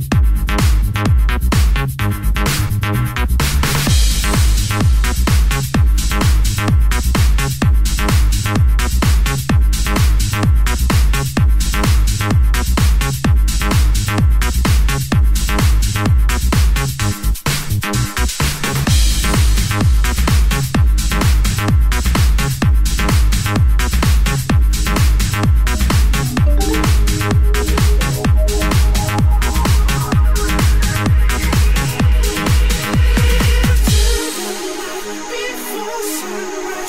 Yeah.